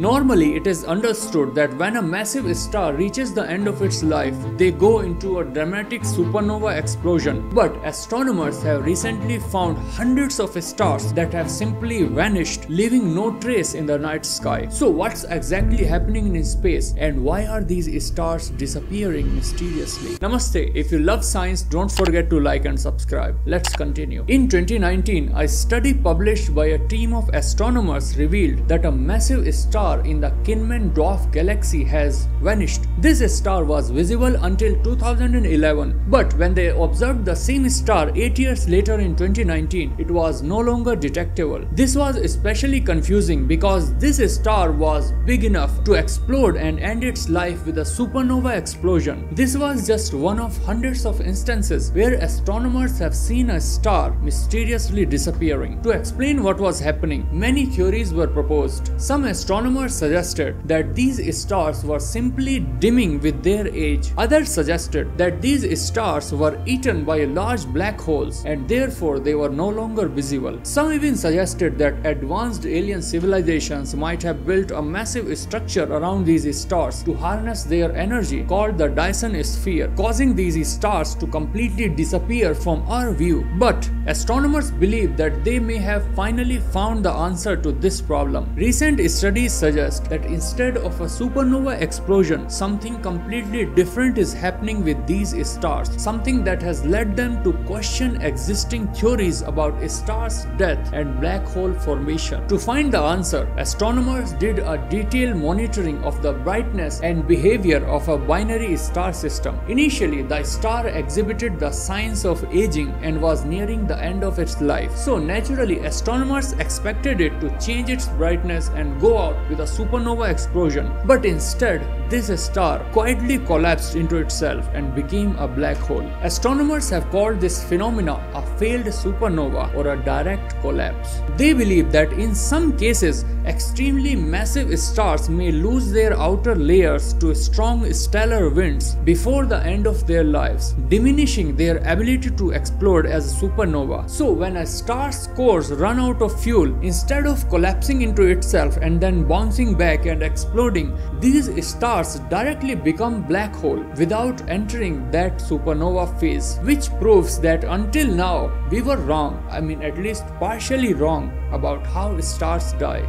Normally, it is understood that when a massive star reaches the end of its life, they go into a dramatic supernova explosion. But astronomers have recently found hundreds of stars that have simply vanished, leaving no trace in the night sky. So, what's exactly happening in space and why are these stars disappearing mysteriously? Namaste. If you love science, don't forget to like and subscribe. Let's continue. In 2019, a study published by a team of astronomers revealed that a massive star star in the Kinman dwarf galaxy has vanished. This star was visible until 2011, but when they observed the same star 8 years later in 2019, it was no longer detectable. This was especially confusing because this star was big enough to explode and end its life with a supernova explosion. This was just one of hundreds of instances where astronomers have seen a star mysteriously disappearing. To explain what was happening, many theories were proposed. Some astronomers Suggested that these stars were simply dimming with their age. Others suggested that these stars were eaten by large black holes and therefore they were no longer visible. Some even suggested that advanced alien civilizations might have built a massive structure around these stars to harness their energy called the Dyson sphere, causing these stars to completely disappear from our view. But astronomers believe that they may have finally found the answer to this problem. Recent studies suggest that instead of a supernova explosion, something completely different is happening with these stars, something that has led them to question existing theories about a stars' death and black hole formation. To find the answer, astronomers did a detailed monitoring of the brightness and behavior of a binary star system. Initially, the star exhibited the signs of aging and was nearing the end of its life. So naturally, astronomers expected it to change its brightness and go out with a supernova explosion, but instead, this star quietly collapsed into itself and became a black hole. Astronomers have called this phenomena failed supernova or a direct collapse. They believe that in some cases, extremely massive stars may lose their outer layers to strong stellar winds before the end of their lives, diminishing their ability to explode as supernova. So, when a star's cores run out of fuel, instead of collapsing into itself and then bouncing back and exploding, these stars directly become black hole without entering that supernova phase, which proves that until now we were wrong, I mean at least partially wrong about how stars die.